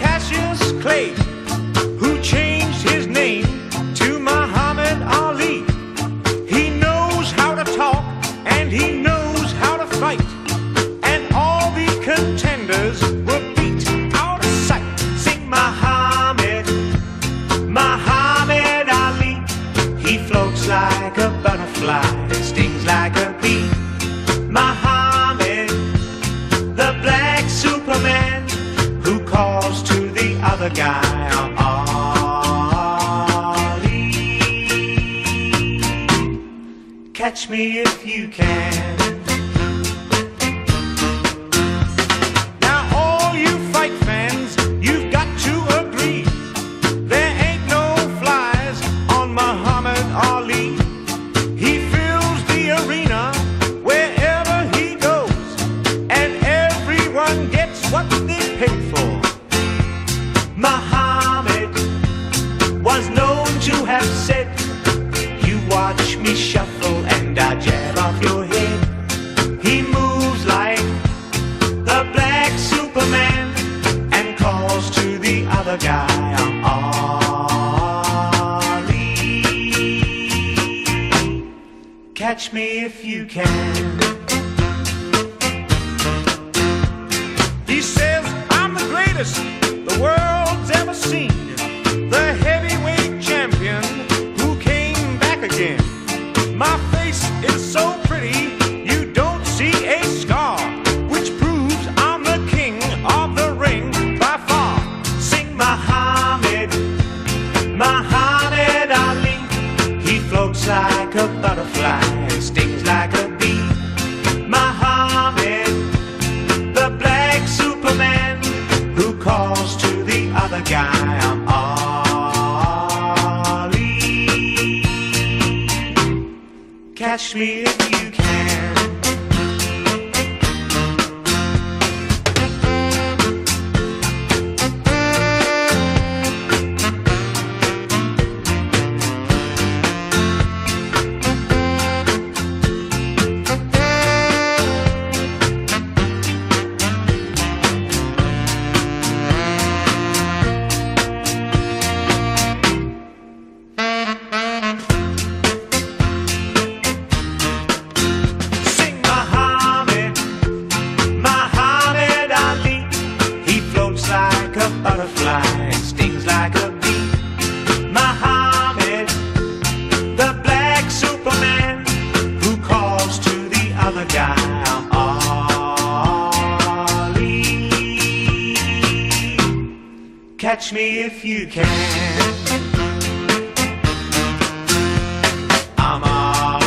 Cassius Clay, who changed his name to Muhammad Ali. He knows how to talk and he knows how to fight, and all the contenders were beat out of sight. Sing Muhammad, Muhammad Ali. He floats like a butterfly stings like a bee. calls to the other guy. Ali, catch me if you can. Was known to have said, You watch me shuffle and I jab off your head. He moves like the black Superman and calls to the other guy, I'm Ali. Catch me if you can. He says, I'm the greatest the world's ever seen. A butterfly and stings like a bee. Muhammad, the black Superman who calls to the other guy, I'm Ali. Catch me if you can. Catch me if you can. I'm Ali.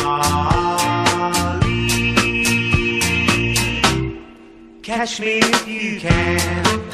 Catch me if you can.